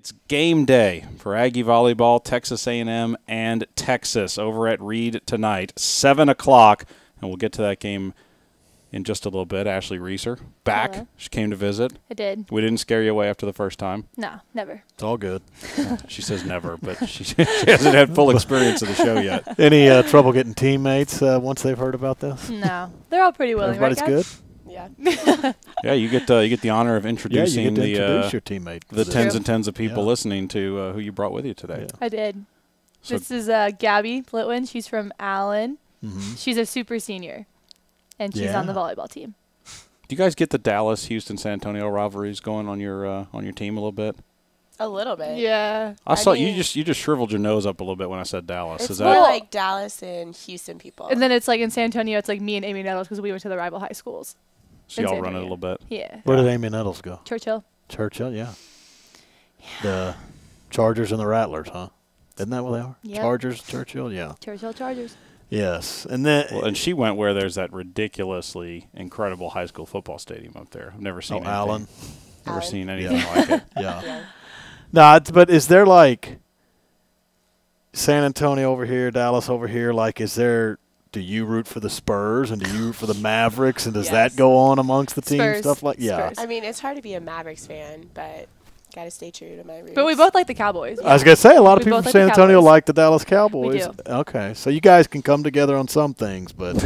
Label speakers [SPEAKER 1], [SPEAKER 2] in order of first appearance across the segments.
[SPEAKER 1] It's game day for Aggie volleyball, Texas A&M and Texas over at Reed tonight, seven o'clock, and we'll get to that game in just a little bit. Ashlie Reasor back;
[SPEAKER 2] Hello.
[SPEAKER 1] she came to visit.
[SPEAKER 2] I did.
[SPEAKER 1] We didn't scare you away after the first time.
[SPEAKER 2] No, never.
[SPEAKER 3] It's all good.
[SPEAKER 1] She says never, but she, she hasn't had full experience of the show yet.
[SPEAKER 3] Any uh, trouble getting teammates uh, once they've heard about this?
[SPEAKER 2] No, they're all pretty willing.
[SPEAKER 3] Everybody's
[SPEAKER 2] right,
[SPEAKER 3] good.
[SPEAKER 2] Guys?
[SPEAKER 4] Yeah.
[SPEAKER 1] Yeah, you get uh, you get the honor of
[SPEAKER 3] Yeah, you
[SPEAKER 1] introducing
[SPEAKER 3] get to
[SPEAKER 1] the
[SPEAKER 3] introduce
[SPEAKER 1] uh,
[SPEAKER 3] your teammate.
[SPEAKER 1] the
[SPEAKER 2] True.
[SPEAKER 1] tens and tens of people
[SPEAKER 3] Yeah.
[SPEAKER 1] listening to uh, who you brought with you today.
[SPEAKER 3] Yeah.
[SPEAKER 2] I did.
[SPEAKER 1] So-
[SPEAKER 2] this is uh, Gabby Litwin. She's from Allen.
[SPEAKER 3] Mhm.
[SPEAKER 2] She's a super senior, and she's on the volleyball team.
[SPEAKER 1] Do you guys get the Dallas, Houston, San Antonio rivalries going on your uh, on your team a little bit?
[SPEAKER 4] A little bit.
[SPEAKER 2] Yeah.
[SPEAKER 1] I,
[SPEAKER 4] I
[SPEAKER 1] saw you just you just shriveled your nose up a little bit when I said Dallas.
[SPEAKER 4] It's
[SPEAKER 1] Is
[SPEAKER 4] more
[SPEAKER 1] that
[SPEAKER 4] like Dallas and Houston people.
[SPEAKER 2] And then it's like in San Antonio, it's like me and Amy Nettles because we went to the rival high schools.
[SPEAKER 1] So y'all
[SPEAKER 2] in
[SPEAKER 1] run it a little bit?
[SPEAKER 2] Yeah.
[SPEAKER 3] Where did Amy Nettles go?
[SPEAKER 2] Churchill.
[SPEAKER 3] Churchill, yeah. The Chargers and the Rattlers, huh? Isn't that what they are?
[SPEAKER 2] Yep.
[SPEAKER 3] Chargers, Churchill, yeah.
[SPEAKER 2] Churchill Chargers.
[SPEAKER 3] Yes, and then
[SPEAKER 1] Well, and she went where there's that ridiculously incredible high school football stadium up there. I've never seen
[SPEAKER 3] oh,
[SPEAKER 1] anything,
[SPEAKER 3] Allen,
[SPEAKER 1] Never
[SPEAKER 4] Allen.
[SPEAKER 1] seen anything like it.
[SPEAKER 3] yeah.
[SPEAKER 4] yeah.
[SPEAKER 3] No, it's, but is there like San Antonio over here, Dallas over here? Like, is there? Do you root for the Spurs and do you root for the Mavericks? And does
[SPEAKER 4] Yes.
[SPEAKER 3] that go on amongst the teams?
[SPEAKER 2] Spurs.
[SPEAKER 3] Stuff like yeah.
[SPEAKER 2] Spurs.
[SPEAKER 4] I mean, it's hard to be a Mavericks fan, but gotta stay true to my roots.
[SPEAKER 2] But we both like the Cowboys.
[SPEAKER 3] I was gonna say a lot of
[SPEAKER 2] We
[SPEAKER 3] people from
[SPEAKER 2] like
[SPEAKER 3] San Antonio
[SPEAKER 2] Cowboys.
[SPEAKER 3] like the Dallas Cowboys.
[SPEAKER 2] do.
[SPEAKER 3] Okay, so you guys can come together on some things, but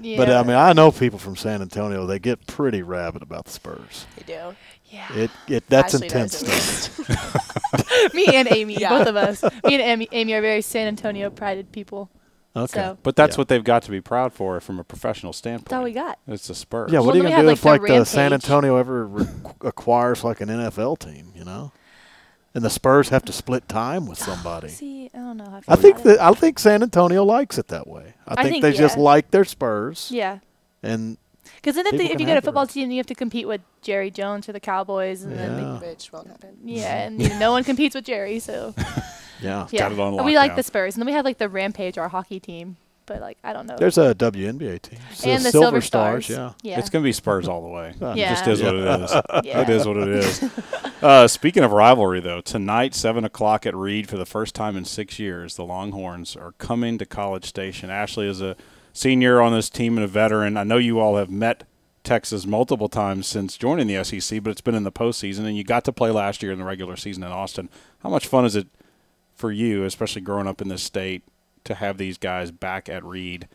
[SPEAKER 2] yeah.
[SPEAKER 3] but I mean I know people from San Antonio they get pretty rabid about the Spurs.
[SPEAKER 4] They do.
[SPEAKER 2] yeah.
[SPEAKER 3] It it that's
[SPEAKER 4] Ashley
[SPEAKER 3] intense stuff.
[SPEAKER 2] me and Amy,
[SPEAKER 4] Yeah.
[SPEAKER 2] both of us. Me and Amy, Amy are very San Antonio prided people.
[SPEAKER 3] Okay.
[SPEAKER 2] So
[SPEAKER 1] But that's
[SPEAKER 3] Yeah.
[SPEAKER 1] what they've got to be proud for from a professional standpoint.
[SPEAKER 2] that's all we got.
[SPEAKER 1] It's the Spurs.
[SPEAKER 3] Yeah, what
[SPEAKER 2] Well,
[SPEAKER 3] are you
[SPEAKER 2] we
[SPEAKER 3] gonna do
[SPEAKER 2] have,
[SPEAKER 3] if
[SPEAKER 2] like,
[SPEAKER 3] like
[SPEAKER 2] the
[SPEAKER 3] the San Antonio ever re- acquires like an NFL team? You know, and the Spurs have to split time with somebody.
[SPEAKER 2] See, I don't know. How I,
[SPEAKER 3] I think
[SPEAKER 2] about
[SPEAKER 3] that I think San Antonio likes it that way. I
[SPEAKER 2] I
[SPEAKER 3] think,
[SPEAKER 2] think,
[SPEAKER 3] they just like their Spurs,
[SPEAKER 2] Yeah.
[SPEAKER 3] and
[SPEAKER 2] Because then if,
[SPEAKER 3] People
[SPEAKER 2] they, if you get a
[SPEAKER 3] have their-
[SPEAKER 2] football team, you have to compete with Jerry Jones for the Cowboys, and then
[SPEAKER 3] Yeah.
[SPEAKER 4] Which won't happen.
[SPEAKER 2] they, yeah, and no one competes with Jerry, so
[SPEAKER 3] yeah.
[SPEAKER 2] yeah.
[SPEAKER 1] it on
[SPEAKER 2] And we like the Spurs, and then we have like the Rampage, our hockey team, but like I don't know.
[SPEAKER 3] There's a WNBA team, It's
[SPEAKER 2] and the
[SPEAKER 3] Silver,
[SPEAKER 2] Stars.
[SPEAKER 3] Yeah,
[SPEAKER 2] Yeah.
[SPEAKER 1] It's going to be Spurs all the way.
[SPEAKER 3] Yeah.
[SPEAKER 1] It just is what it is.
[SPEAKER 2] yeah.
[SPEAKER 1] It is what it is. Uh, speaking of rivalry, though, tonight, 7 o'clock at Reed, for the first time in six years, the Longhorns are coming to College Station. Ashlie is a senior on this team and a veteran. I know you all have met Texas multiple times since joining the SEC, but it's been in the postseason, and you got to play last year in the regular season in Austin. How much fun is it for you, especially growing up in this state, to have these guys back at Reed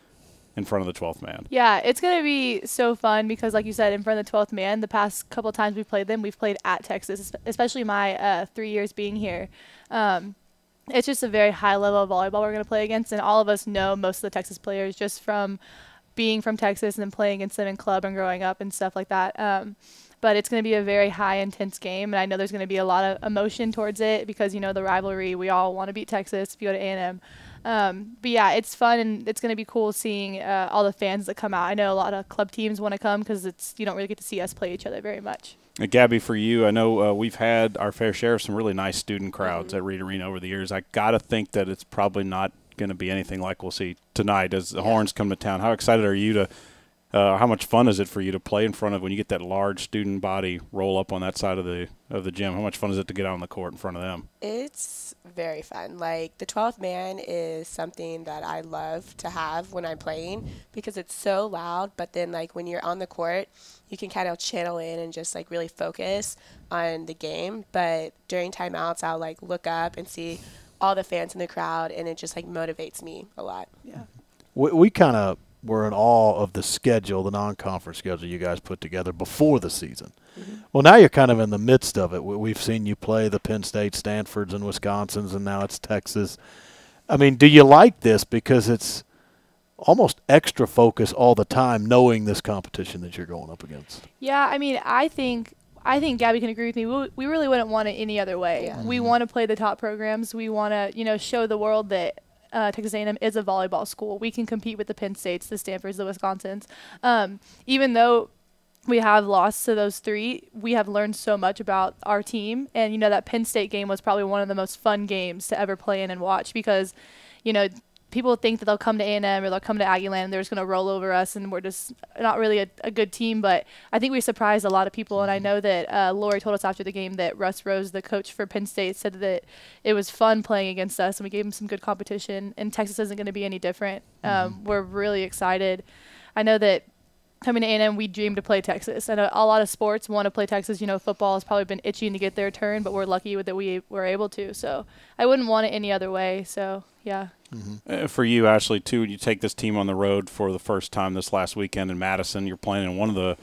[SPEAKER 1] in front of the 12th man?
[SPEAKER 2] Yeah, it's gonna be so fun because, like you said, in front of the 12th man, the past couple times we played them, we've played at Texas, especially my uh, three years being here. Um, it's just a very high level of volleyball we're gonna play against, and all of us know most of the Texas players just from being from Texas and then playing against them in club and growing up and stuff like that. Um, but it's going to be a very high intense game, and I know there's going to be a lot of emotion towards it because you know the rivalry. We all want to beat Texas if you go to A&M. Um, but yeah, it's fun and it's going to be cool seeing uh, all the fans that come out. I know a lot of club teams want to come because it's you don't really get to see us play each other very much.
[SPEAKER 1] Uh, Gabby, for you, I know uh, we've had our fair share of some really nice student crowds at Reed Arena over the years. I got to think that it's probably not going to be anything like we'll see tonight as the Horns come to town. How excited are you to? Uh, how much fun is it for you to play in front of when you get that large student body roll up on that side of the of the gym? How much fun is it to get out on the court in front of them?
[SPEAKER 4] It's very fun. Like the 12th man is something that I love to have when I'm playing because it's so loud, but then like when you're on the court, you can kind of channel in and just like really focus on the game, but during timeouts I'll like look up and see all the fans in the crowd and it just like motivates me a lot.
[SPEAKER 2] Yeah.
[SPEAKER 3] we, we kind of were in awe of the schedule, the non-conference schedule you guys put together before the season. Mm-hmm. Well, now you're kind of in the midst of it. We- We've seen you play the Penn State, Stanfords, and Wisconsins, and now it's Texas. I mean, do you like this because it's almost extra focus all the time, knowing this competition that you're going up against?
[SPEAKER 2] Yeah, I mean, I think I think Gabby can agree with me. We, we really wouldn't want it any other way.
[SPEAKER 4] Yeah.
[SPEAKER 2] We mm-hmm. want to play the top programs. We want to, you know, show the world that uh, Texas A&M is a volleyball school. We can compete with the Penn States, the Stanfords, the Wisconsins. Um, even though we have lost to those three, we have learned so much about our team. And you know that Penn State game was probably one of the most fun games to ever play in and watch because, you know, people think that they'll come to A&M or they'll come to Aggieland and they're just going to roll over us and we're just not really a, a, good team. But I think we surprised a lot of people. And I know that uh, Laurie told us after the game that Russ Rose, the coach for Penn State, said that it was fun playing against us and we gave them some good competition. And Texas isn't going to be any different. Um, mm-hmm. We're really excited. I know that coming to A&M, we dream to play Texas. And a, a, lot of sports want to play Texas. You know, football has probably been itching to get their turn, but we're lucky that we were able to. So I wouldn't want it any other way. So, yeah.
[SPEAKER 1] Mm-hmm. Uh, for you, Ashlie, too, you take this team on the road for the first time this last weekend in Madison. You're playing in one of the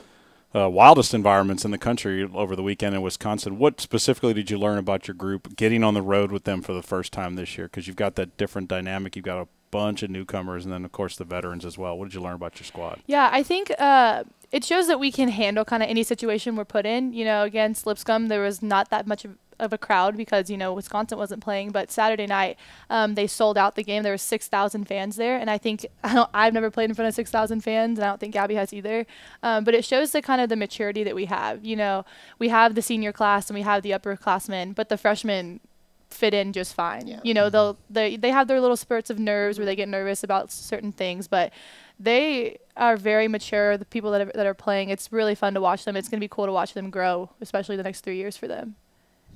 [SPEAKER 1] uh, wildest environments in the country over the weekend in Wisconsin. What specifically did you learn about your group getting on the road with them for the first time this year? Because you've got that different dynamic. You've got a bunch of newcomers, and then of course the veterans as well. What did you learn about your squad?
[SPEAKER 2] Yeah, I think uh, it shows that we can handle kind of any situation we're put in. You know, against Lipscomb, there was not that much of, of a crowd because you know Wisconsin wasn't playing, but Saturday night um, they sold out the game. There were six thousand fans there, and I think I don't, I've never played in front of six thousand fans, and I don't think Gabby has either. Um, but it shows the kind of the maturity that we have. You know, we have the senior class and we have the upperclassmen, but the freshmen fit in just fine. Yeah. You know, mm-hmm. they'll they they have their little spurts of nerves where they get nervous about certain things, but they are very mature. The people that are, that are playing, it's really fun to watch them. It's going to be cool to watch them grow, especially the next three years for them.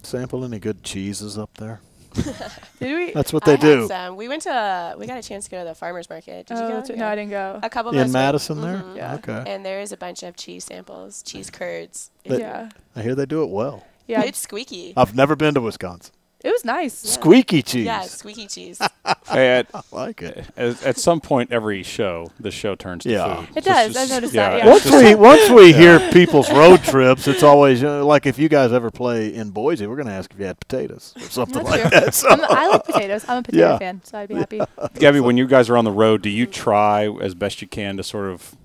[SPEAKER 3] Sample any good cheeses up there?
[SPEAKER 2] Did we?
[SPEAKER 3] That's what they I do.
[SPEAKER 4] Some. We went to. we got a chance to go to the farmers market. Did
[SPEAKER 2] oh,
[SPEAKER 4] you go?
[SPEAKER 2] To No, I didn't go.
[SPEAKER 4] A couple
[SPEAKER 3] of in Madison there.
[SPEAKER 4] Mm-hmm. Yeah. Okay. And there is a bunch of cheese samples, cheese curds.
[SPEAKER 2] They, yeah.
[SPEAKER 3] I hear they do it well.
[SPEAKER 4] Yeah. It's squeaky.
[SPEAKER 3] I've never been to Wisconsin.
[SPEAKER 2] It was nice.
[SPEAKER 3] Yeah. Squeaky cheese.
[SPEAKER 4] Yeah, squeaky cheese.
[SPEAKER 1] hey, at,
[SPEAKER 3] I like it.
[SPEAKER 1] At, at, some point, every show, the show turns to
[SPEAKER 2] yeah.
[SPEAKER 1] food.
[SPEAKER 2] It does. Just, I noticed yeah, that.
[SPEAKER 3] Yeah. Once we once we hear people's road trips, it's always you know, like if you guys ever play in Boise, we're going to ask if you had potatoes or something
[SPEAKER 2] That's
[SPEAKER 3] like
[SPEAKER 2] true.
[SPEAKER 3] that. So.
[SPEAKER 2] i like potatoes. I'm a potato fan, so I'd be happy.
[SPEAKER 1] Gabby, when you guys are on the road, do you try as best you can to sort of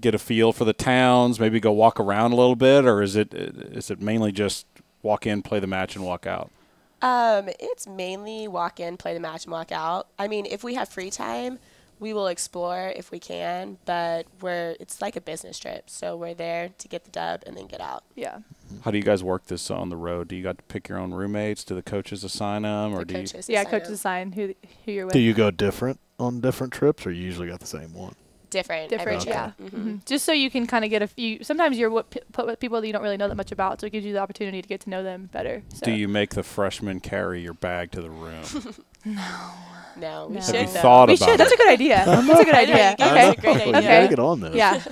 [SPEAKER 1] get a feel for the towns, maybe go walk around a little bit, or is it is it mainly just walk in, play the match, and walk out?
[SPEAKER 4] Um, it's mainly walk in, play the match, and walk out. I mean, if we have free time, we will explore if we can, but we're it's like a business trip, so we're there to get the dub and then get out.
[SPEAKER 2] Yeah.
[SPEAKER 1] How do you guys work this on the road? Do you got to pick your own roommates? Do the coaches assign them, or
[SPEAKER 4] the
[SPEAKER 1] do
[SPEAKER 4] you?
[SPEAKER 2] Yeah, coaches assign who who you're with.
[SPEAKER 3] Do you go different on different trips, or you usually got the same one?
[SPEAKER 4] Different.
[SPEAKER 2] Different, yeah. Mm-hmm. Mm-hmm. Just so you can kind of get a few. Sometimes you're what, put with people that you don't really know that much about, so it gives you the opportunity to get to know them better. So.
[SPEAKER 1] Do you make the freshmen carry your bag to the room?
[SPEAKER 2] no.
[SPEAKER 4] No, we
[SPEAKER 2] no.
[SPEAKER 4] should.
[SPEAKER 1] Have you thought
[SPEAKER 2] we
[SPEAKER 1] about
[SPEAKER 2] should.
[SPEAKER 1] it?
[SPEAKER 2] That's a good idea. That's a good idea.
[SPEAKER 4] okay. That's a great idea.
[SPEAKER 3] Okay. Get on this.
[SPEAKER 2] Yeah.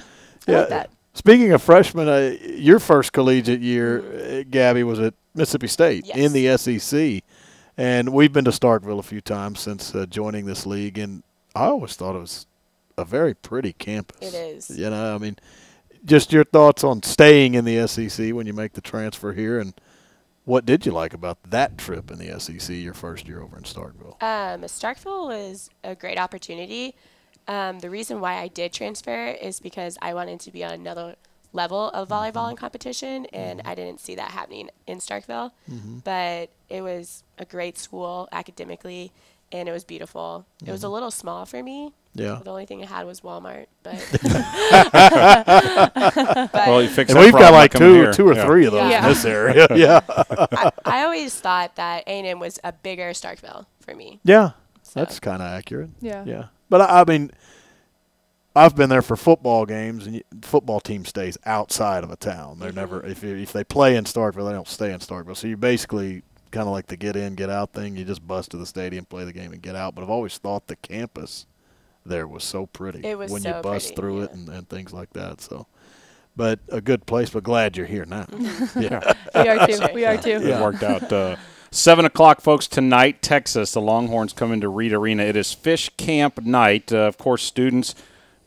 [SPEAKER 3] yeah. Speaking of freshmen, uh, your first collegiate year, uh, Gabby, was at Mississippi State
[SPEAKER 4] yes.
[SPEAKER 3] in the SEC, and we've been to Starkville a few times since uh, joining this league, and I always thought it was a very pretty campus.
[SPEAKER 4] It is.
[SPEAKER 3] You know, I mean, just your thoughts on staying in the SEC when you make the transfer here, and what did you like about that trip in the SEC your first year over in Starkville?
[SPEAKER 4] Um, Starkville was a great opportunity. Um, the reason why I did transfer is because I wanted to be on another level of volleyball mm-hmm. and competition, and mm-hmm. I didn't see that happening in Starkville. Mm-hmm. But it was a great school academically, and it was beautiful. It was a mm-hmm. little small for me,
[SPEAKER 3] yeah.
[SPEAKER 4] The only thing I had was Walmart, but,
[SPEAKER 1] but well, you fixed
[SPEAKER 3] and we've got like two,
[SPEAKER 1] here.
[SPEAKER 3] two or
[SPEAKER 1] yeah.
[SPEAKER 3] three of those yeah. in this area. yeah.
[SPEAKER 4] I, I, always thought that A&M was a bigger Starkville for me.
[SPEAKER 3] Yeah, so. that's kind of accurate.
[SPEAKER 2] Yeah.
[SPEAKER 3] Yeah, but I, I, mean, I've been there for football games, and football team stays outside of a town. They're mm-hmm. never if if they play in Starkville, they don't stay in Starkville. So you basically kind of like the get in, get out thing. You just bust to the stadium, play the game, and get out. But I've always thought the campus there was so pretty
[SPEAKER 4] it was
[SPEAKER 3] when
[SPEAKER 4] so
[SPEAKER 3] you bust
[SPEAKER 4] pretty,
[SPEAKER 3] through
[SPEAKER 4] yeah.
[SPEAKER 3] it and, and things like that. So, but a good place. But glad you're here now.
[SPEAKER 1] yeah,
[SPEAKER 2] we are too. We are too.
[SPEAKER 1] Yeah. It worked out. Uh, Seven o'clock, folks, tonight, Texas. The Longhorns come into Reed Arena. It is fish camp night. Uh, of course, students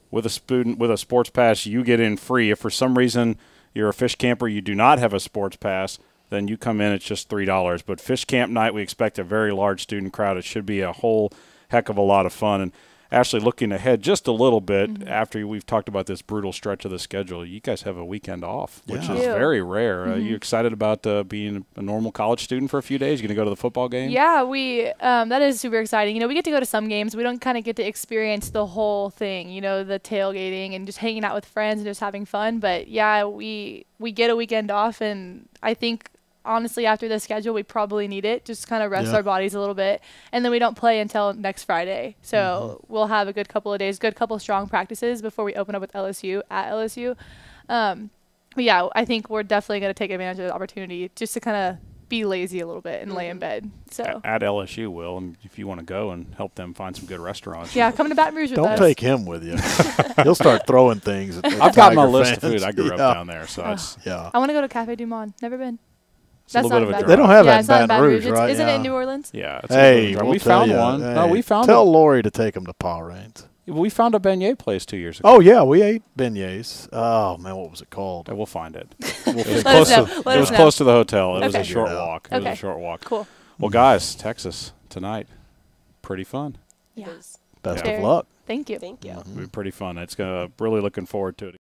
[SPEAKER 1] with a student with a sports pass, you get in free. If for some reason you're a fish camper, you do not have a sports pass, then you come in. It's just three dollars. But fish camp night, we expect a very large student crowd. It should be a whole heck of a lot of fun. And Ashlie, looking ahead just a little bit mm-hmm. after we've talked about this brutal stretch of the schedule, you guys have a weekend off, which
[SPEAKER 3] yeah.
[SPEAKER 1] is very rare. Mm-hmm. Are you excited about uh, being a normal college student for a few days? You going to go to the football game?
[SPEAKER 2] Yeah, we um, that is super exciting. You know, we get to go to some games. We don't kind of get to experience the whole thing. You know, the tailgating and just hanging out with friends and just having fun. But yeah, we we get a weekend off, and I think honestly, after the schedule, we probably need it. Just kind of rest
[SPEAKER 3] Yeah.
[SPEAKER 2] our bodies a little bit, and then we don't play until next Friday. So
[SPEAKER 3] Mm-hmm.
[SPEAKER 2] we'll have a good couple of days, good couple of strong practices before we open up with LSU at LSU. Um, but yeah, I think we're definitely going to take advantage of the opportunity just to kind of be lazy a little bit and lay in bed. So
[SPEAKER 1] At LSU, Will, and if you want to go and help them find some good restaurants.
[SPEAKER 2] yeah, come to Baton Rouge with
[SPEAKER 3] Don't
[SPEAKER 2] us.
[SPEAKER 3] take him with you. He'll start throwing things. At the
[SPEAKER 1] I've got my
[SPEAKER 3] Tiger
[SPEAKER 1] list of food. I grew
[SPEAKER 3] yeah.
[SPEAKER 1] up down there, so it's,
[SPEAKER 3] Yeah.
[SPEAKER 2] I want to go to Cafe Du Monde. Never been.
[SPEAKER 1] It's a
[SPEAKER 2] That's
[SPEAKER 1] little bit
[SPEAKER 2] not
[SPEAKER 1] of a
[SPEAKER 2] bad.
[SPEAKER 3] They don't have
[SPEAKER 2] yeah,
[SPEAKER 3] that
[SPEAKER 2] it's
[SPEAKER 3] in
[SPEAKER 2] not in
[SPEAKER 3] Baton Rouge,
[SPEAKER 2] It's-
[SPEAKER 3] right?
[SPEAKER 2] Isn't
[SPEAKER 3] yeah.
[SPEAKER 2] it in New Orleans?
[SPEAKER 1] Yeah, it's
[SPEAKER 3] Hey,
[SPEAKER 1] a
[SPEAKER 3] we'll
[SPEAKER 1] we found
[SPEAKER 3] ya.
[SPEAKER 1] one.
[SPEAKER 3] Hey,
[SPEAKER 1] no, we found
[SPEAKER 3] Tell
[SPEAKER 1] a,
[SPEAKER 3] Laurie to take him to Paw Reigns.
[SPEAKER 1] we found a beignet place two years ago.
[SPEAKER 3] Oh yeah, we ate beignets. Oh man, what was it called?
[SPEAKER 1] Uh, We'll find it.
[SPEAKER 3] We'll
[SPEAKER 1] It was
[SPEAKER 2] Let us
[SPEAKER 1] close
[SPEAKER 2] know.
[SPEAKER 1] to, it was close to the hotel. It was a short
[SPEAKER 3] Figure it out.
[SPEAKER 1] walk. It was
[SPEAKER 2] Okay.
[SPEAKER 1] a short walk.
[SPEAKER 2] Cool.
[SPEAKER 1] Well, guys, Texas tonight, pretty fun.
[SPEAKER 2] Yeah.
[SPEAKER 3] Best of luck.
[SPEAKER 2] Thank you.
[SPEAKER 4] Thank you.
[SPEAKER 1] It'll be pretty fun. It's gonna really looking forward to it.